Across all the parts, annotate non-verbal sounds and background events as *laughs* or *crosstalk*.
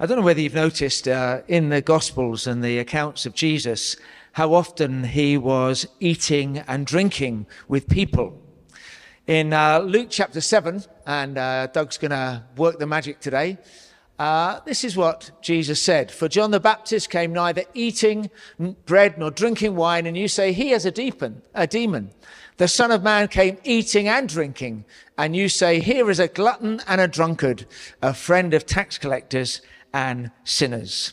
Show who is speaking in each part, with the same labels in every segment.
Speaker 1: I don't know whether you've noticed uh, in the Gospels and the accounts of Jesus how often he was eating and drinking with people. In uh, Luke chapter 7, and uh, Doug's going to work the magic today, uh, this is what Jesus said For John the Baptist came neither eating bread nor drinking wine, and you say, He has a demon. A demon. The Son of Man came eating and drinking, and you say, Here is a glutton and a drunkard, a friend of tax collectors and sinners.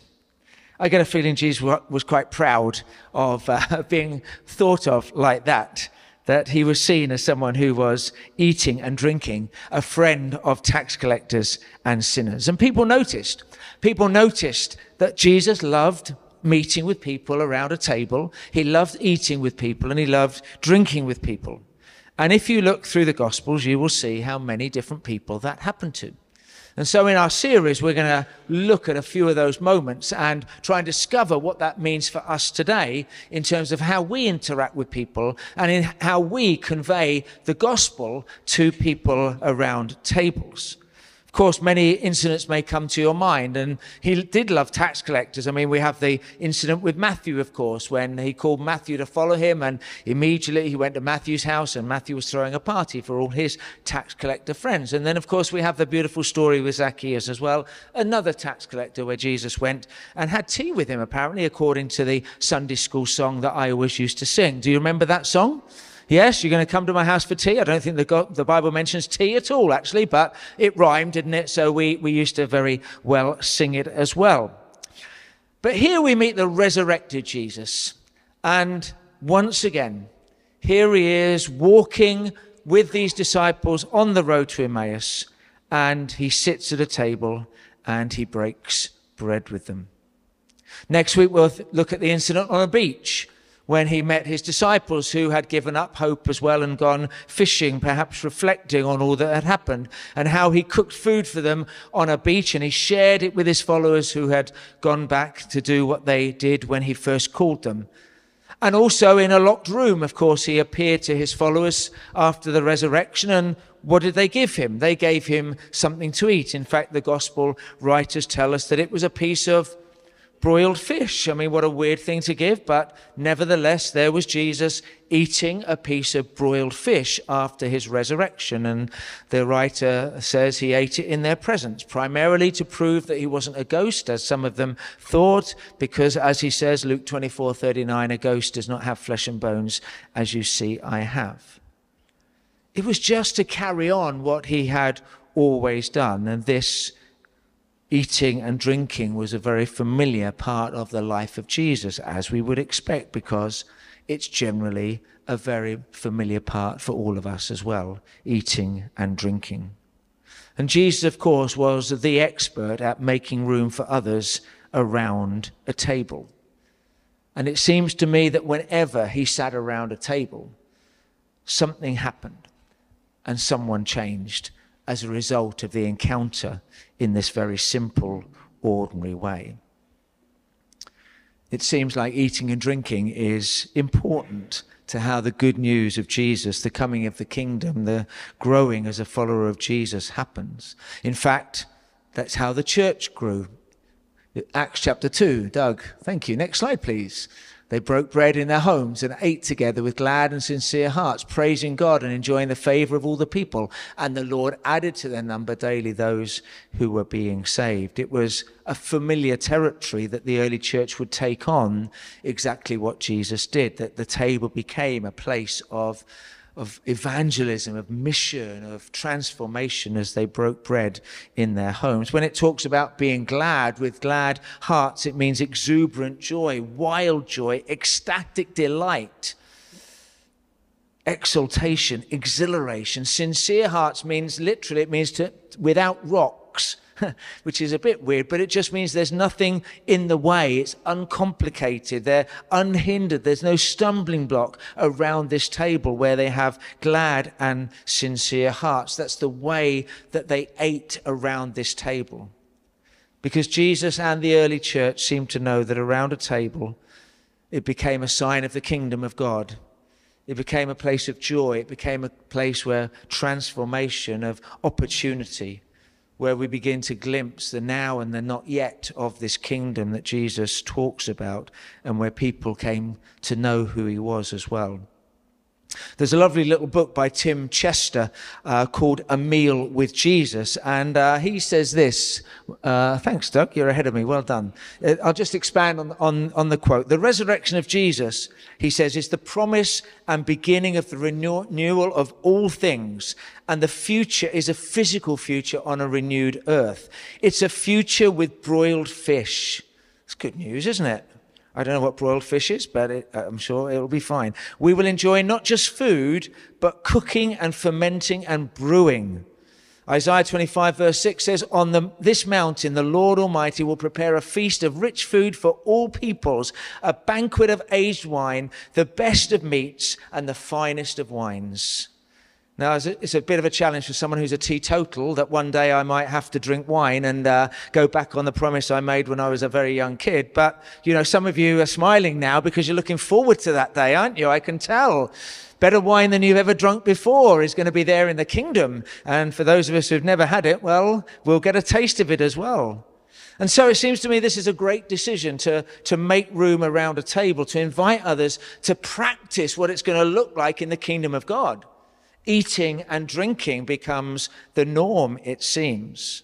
Speaker 1: I get a feeling Jesus was quite proud of uh, *laughs* being thought of like that that he was seen as someone who was eating and drinking, a friend of tax collectors and sinners. And people noticed. People noticed that Jesus loved meeting with people around a table. He loved eating with people and he loved drinking with people. And if you look through the Gospels, you will see how many different people that happened to. And so in our series, we're going to look at a few of those moments and try and discover what that means for us today in terms of how we interact with people and in how we convey the gospel to people around tables course, many incidents may come to your mind, and he did love tax collectors. I mean, we have the incident with Matthew, of course, when he called Matthew to follow him, and immediately he went to Matthew's house, and Matthew was throwing a party for all his tax collector friends. And then, of course, we have the beautiful story with Zacchaeus as well, another tax collector where Jesus went and had tea with him, apparently, according to the Sunday school song that I always used to sing. Do you remember that song? Yes, you're going to come to my house for tea. I don't think the, God, the Bible mentions tea at all, actually, but it rhymed, didn't it? So we, we used to very well sing it as well. But here we meet the resurrected Jesus. And once again, here he is walking with these disciples on the road to Emmaus. And he sits at a table and he breaks bread with them. Next week, we'll look at the incident on a beach when he met his disciples who had given up hope as well and gone fishing, perhaps reflecting on all that had happened and how he cooked food for them on a beach and he shared it with his followers who had gone back to do what they did when he first called them. And also in a locked room, of course, he appeared to his followers after the resurrection and what did they give him? They gave him something to eat. In fact, the gospel writers tell us that it was a piece of broiled fish. I mean, what a weird thing to give, but nevertheless, there was Jesus eating a piece of broiled fish after his resurrection. And the writer says he ate it in their presence, primarily to prove that he wasn't a ghost, as some of them thought, because as he says, Luke 24 39, a ghost does not have flesh and bones, as you see I have. It was just to carry on what he had always done. And this eating and drinking was a very familiar part of the life of Jesus, as we would expect, because it's generally a very familiar part for all of us as well, eating and drinking. And Jesus, of course, was the expert at making room for others around a table. And it seems to me that whenever he sat around a table, something happened and someone changed as a result of the encounter in this very simple, ordinary way. It seems like eating and drinking is important to how the good news of Jesus, the coming of the kingdom, the growing as a follower of Jesus happens. In fact, that's how the church grew. Acts chapter 2. Doug, thank you. Next slide, please. They broke bread in their homes and ate together with glad and sincere hearts, praising God and enjoying the favor of all the people. And the Lord added to their number daily those who were being saved. It was a familiar territory that the early church would take on exactly what Jesus did, that the table became a place of of evangelism, of mission, of transformation as they broke bread in their homes. When it talks about being glad with glad hearts, it means exuberant joy, wild joy, ecstatic delight, exultation, exhilaration. Sincere hearts means literally, it means to, without rocks *laughs* which is a bit weird, but it just means there's nothing in the way. It's uncomplicated. They're unhindered. There's no stumbling block around this table where they have glad and sincere hearts. That's the way that they ate around this table. Because Jesus and the early church seemed to know that around a table, it became a sign of the kingdom of God. It became a place of joy. It became a place where transformation, of opportunity where we begin to glimpse the now and the not yet of this kingdom that Jesus talks about, and where people came to know who he was as well. There's a lovely little book by Tim Chester uh, called A Meal with Jesus, and uh, he says this. Uh, thanks, Doug. You're ahead of me. Well done. Uh, I'll just expand on, on, on the quote. The resurrection of Jesus, he says, is the promise and beginning of the renewal of all things, and the future is a physical future on a renewed earth. It's a future with broiled fish. It's good news, isn't it? I don't know what broiled fish is, but it, uh, I'm sure it'll be fine. We will enjoy not just food, but cooking and fermenting and brewing. Isaiah 25 verse 6 says, On the, this mountain, the Lord Almighty will prepare a feast of rich food for all peoples, a banquet of aged wine, the best of meats and the finest of wines. Now, it's a, bit of a challenge for someone who's a teetotal that one day I might have to drink wine and uh, go back on the promise I made when I was a very young kid. But, you know, some of you are smiling now because you're looking forward to that day, aren't you? I can tell. Better wine than you've ever drunk before is going to be there in the kingdom. And for those of us who've never had it, well, we'll get a taste of it as well. And so it seems to me this is a great decision to, to make room around a table, to invite others to practice what it's going to look like in the kingdom of God eating and drinking becomes the norm, it seems.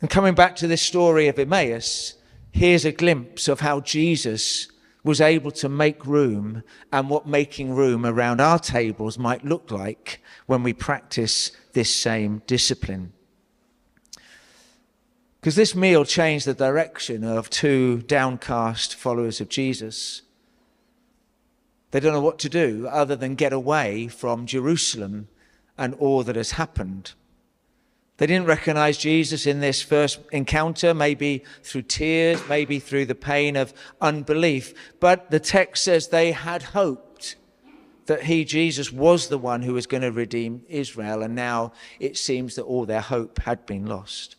Speaker 1: And coming back to this story of Emmaus, here's a glimpse of how Jesus was able to make room and what making room around our tables might look like when we practice this same discipline. Because this meal changed the direction of two downcast followers of Jesus. They don't know what to do other than get away from Jerusalem and all that has happened. They didn't recognize Jesus in this first encounter, maybe through tears, maybe through the pain of unbelief. But the text says they had hoped that he, Jesus, was the one who was going to redeem Israel. And now it seems that all their hope had been lost.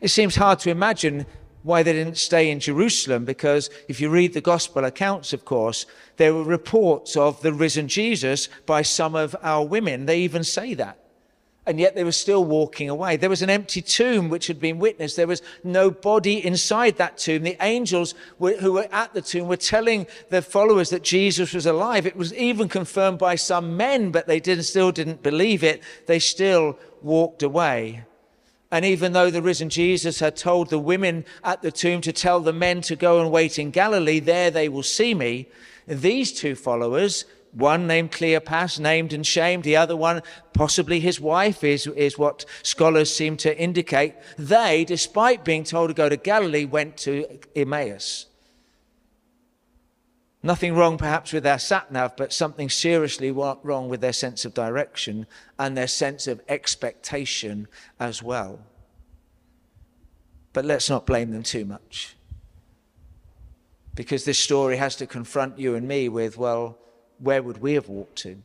Speaker 1: It seems hard to imagine why they didn't stay in Jerusalem, because if you read the gospel accounts, of course, there were reports of the risen Jesus by some of our women. They even say that. And yet they were still walking away. There was an empty tomb which had been witnessed. There was no body inside that tomb. The angels were, who were at the tomb were telling their followers that Jesus was alive. It was even confirmed by some men, but they didn't, still didn't believe it. They still walked away. And even though the risen Jesus had told the women at the tomb to tell the men to go and wait in Galilee, there they will see me, these two followers, one named Cleopas, named and shamed, the other one, possibly his wife, is, is what scholars seem to indicate. They, despite being told to go to Galilee, went to Emmaus. Nothing wrong perhaps with their sat nav, but something seriously wrong with their sense of direction and their sense of expectation as well. But let's not blame them too much. Because this story has to confront you and me with, well, where would we have walked to?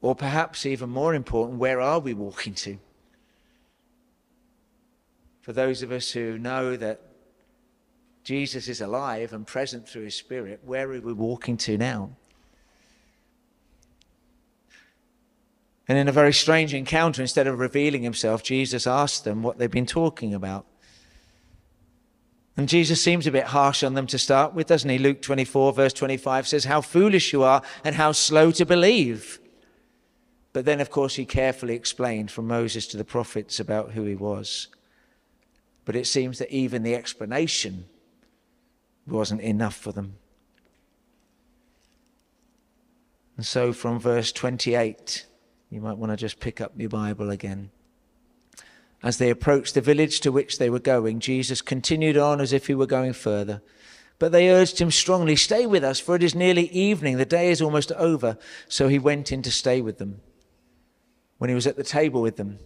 Speaker 1: Or perhaps even more important, where are we walking to? For those of us who know that Jesus is alive and present through his spirit, where are we walking to now? And in a very strange encounter, instead of revealing himself, Jesus asked them what they've been talking about. And Jesus seems a bit harsh on them to start with, doesn't he? Luke 24, verse 25 says, How foolish you are and how slow to believe. But then, of course, he carefully explained from Moses to the prophets about who he was. But it seems that even the explanation wasn't enough for them. And so from verse 28, you might want to just pick up your Bible again. As they approached the village to which they were going, Jesus continued on as if he were going further. But they urged him strongly, Stay with us, for it is nearly evening. The day is almost over. So he went in to stay with them. When he was at the table with them,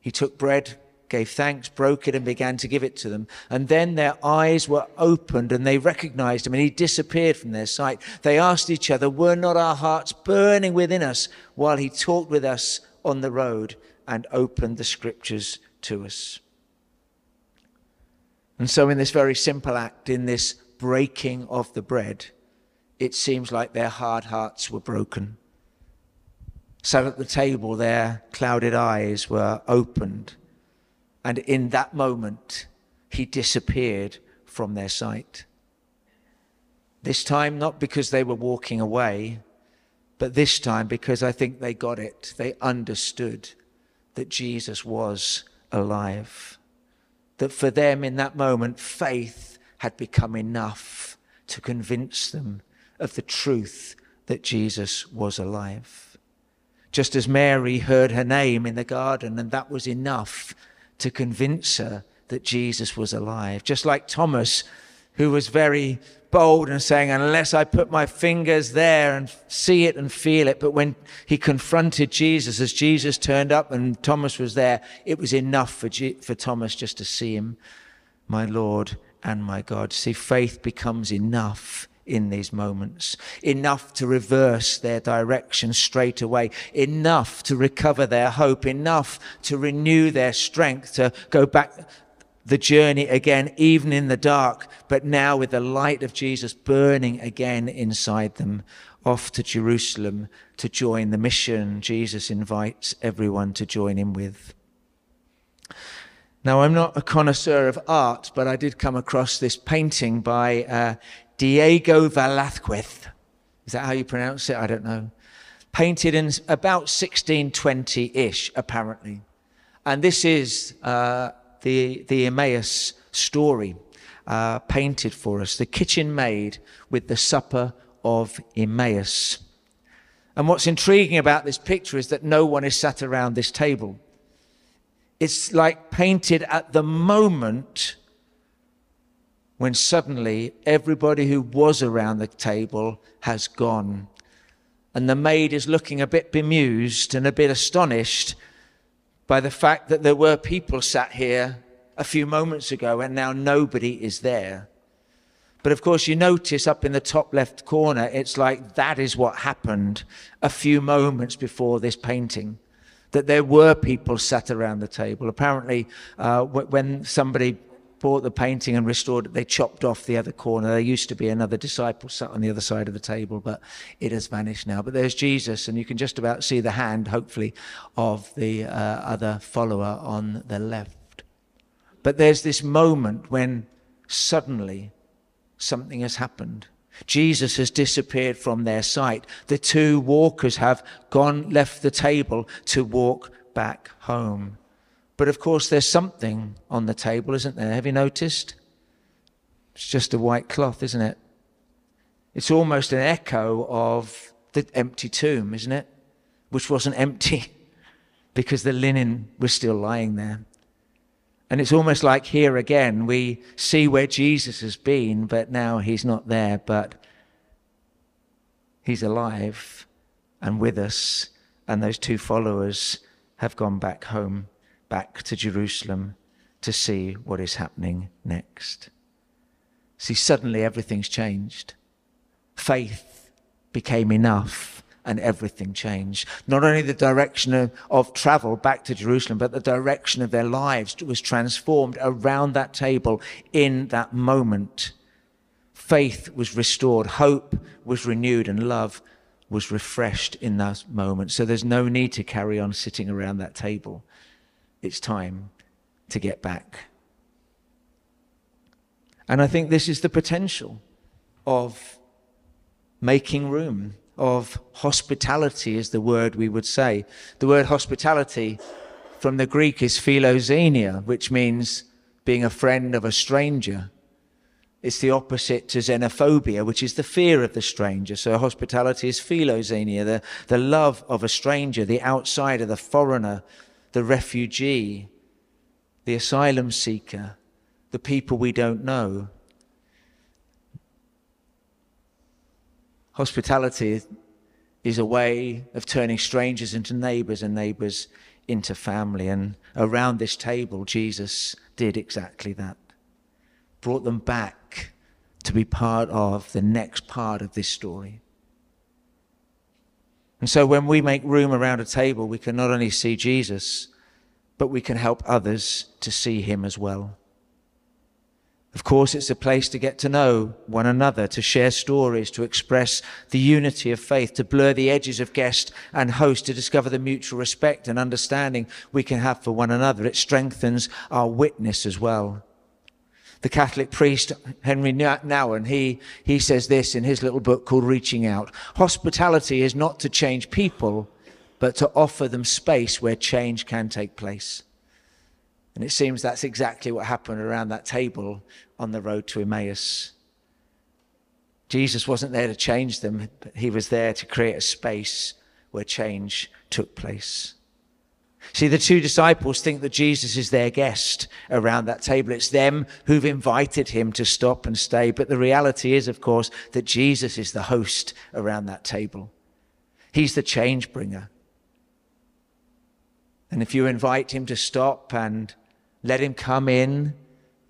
Speaker 1: he took bread gave thanks, broke it, and began to give it to them. And then their eyes were opened and they recognized him, and he disappeared from their sight. They asked each other, Were not our hearts burning within us while he talked with us on the road and opened the scriptures to us? And so, in this very simple act, in this breaking of the bread, it seems like their hard hearts were broken. sat at the table, their clouded eyes were opened. And in that moment, he disappeared from their sight. This time, not because they were walking away, but this time because I think they got it. They understood that Jesus was alive. That for them in that moment, faith had become enough to convince them of the truth that Jesus was alive. Just as Mary heard her name in the garden, and that was enough to convince her that Jesus was alive. Just like Thomas, who was very bold and saying, Unless I put my fingers there and see it and feel it. But when he confronted Jesus, as Jesus turned up and Thomas was there, it was enough for, G- for Thomas just to see him, my Lord and my God. See, faith becomes enough in these moments, enough to reverse their direction straight away, enough to recover their hope, enough to renew their strength, to go back the journey again, even in the dark, but now with the light of Jesus burning again inside them, off to Jerusalem to join the mission Jesus invites everyone to join him with. Now, I'm not a connoisseur of art, but I did come across this painting by uh, Diego Velázquez. Is that how you pronounce it? I don't know. Painted in about 1620 ish, apparently. And this is. Uh, the, the Emmaus story uh, painted for us the kitchen maid with the supper of Emmaus. And what's intriguing about this picture is that no one is sat around this table. It's like painted at the moment when suddenly everybody who was around the table has gone. And the maid is looking a bit bemused and a bit astonished by the fact that there were people sat here a few moments ago and now nobody is there. But of course, you notice up in the top left corner, it's like that is what happened a few moments before this painting. That there were people sat around the table. Apparently, uh, when somebody bought the painting and restored it, they chopped off the other corner. There used to be another disciple sat on the other side of the table, but it has vanished now. But there's Jesus, and you can just about see the hand, hopefully, of the uh, other follower on the left. But there's this moment when suddenly something has happened. Jesus has disappeared from their sight. The two walkers have gone, left the table to walk back home. But of course, there's something on the table, isn't there? Have you noticed? It's just a white cloth, isn't it? It's almost an echo of the empty tomb, isn't it? Which wasn't *laughs* empty because the linen was still lying there. And it's almost like here again, we see where Jesus has been, but now he's not there, but he's alive and with us. And those two followers have gone back home back to Jerusalem to see what is happening next. See, suddenly everything's changed. Faith became enough and everything changed. Not only the direction of, of, travel back to Jerusalem, but the direction of their lives was transformed around that table in that moment. Faith was restored, hope was renewed, and love was refreshed in that moment. So there's no need to carry on sitting around that table it's time to get back. And I think this is the potential of making room, of hospitality, is the word we would say. The word hospitality from the Greek is philoxenia, which means being a friend of a stranger. It's the opposite to xenophobia, which is the fear of the stranger. So hospitality is philoxenia, the, the love of a stranger, the outsider, the foreigner, the refugee, the asylum seeker, the people we don't know. Hospitality is a way of turning strangers into neighbors and neighbors into family. And around this table, Jesus did exactly that. Brought them back to be part of the next part of this story. And so when we make room around a table, we can not only see Jesus, but we can help others to see him as well. Of course, it's a place to get to know one another, to share stories, to express the unity of faith, to blur the edges of guest and host, to discover the mutual respect and understanding we can have for one another. It strengthens our witness as well. The Catholic priest, Henri Nouwen, he, he says this in his little book called Reaching Out. Hospitality is not to change people, but to offer them space where change can take place. And it seems that's exactly what happened around that table on the road to Emmaus. Jesus wasn't there to change them, but he was there to create a space where change took place. See, the two disciples think that Jesus is their guest around that table. It's them who've invited him to stop and stay. But the reality is, of course, that Jesus is the host around that table. He's the change bringer. And if you invite him to stop and let him come in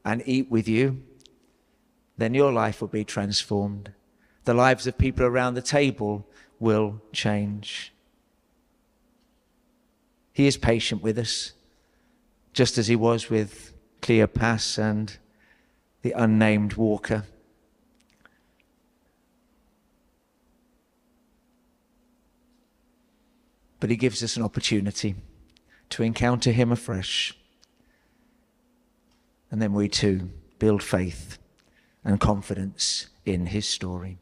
Speaker 1: and eat with you, then your life will be transformed. The lives of people around the table will change. He is patient with us, just as he was with Cleopas and the unnamed walker. But he gives us an opportunity to encounter him afresh. And then we too build faith and confidence in his story.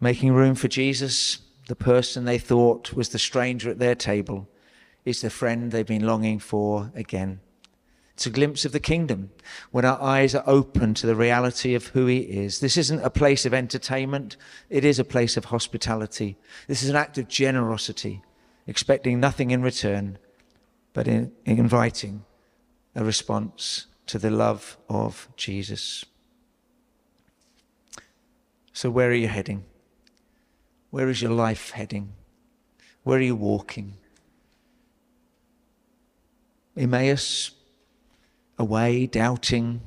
Speaker 1: Making room for Jesus, the person they thought was the stranger at their table, is the friend they've been longing for again. It's a glimpse of the kingdom when our eyes are open to the reality of who He is. This isn't a place of entertainment, it is a place of hospitality. This is an act of generosity, expecting nothing in return but in, in inviting a response to the love of Jesus. So, where are you heading? Where is your life heading? Where are you walking? Emmaus, away, doubting.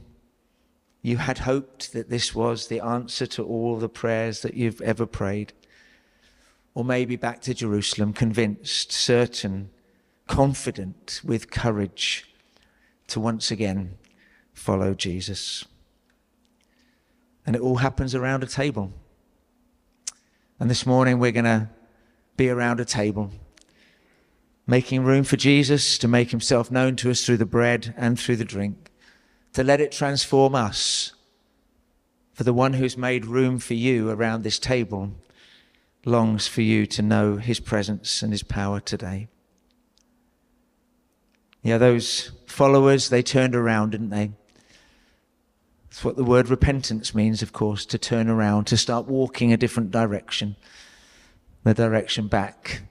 Speaker 1: You had hoped that this was the answer to all the prayers that you've ever prayed. Or maybe back to Jerusalem, convinced, certain confident with courage to once again follow Jesus. And it all happens around a table. And this morning we're going to be around a table, making room for Jesus to make himself known to us through the bread and through the drink, to let it transform us. For the one who's made room for you around this table longs for you to know his presence and his power today. Yeah, those followers, they turned around, didn't they? That's what the word repentance means, of course, to turn around, to start walking a different direction, the direction back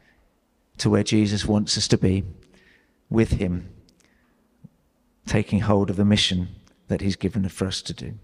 Speaker 1: to where Jesus wants us to be with Him, taking hold of the mission that He's given for us to do.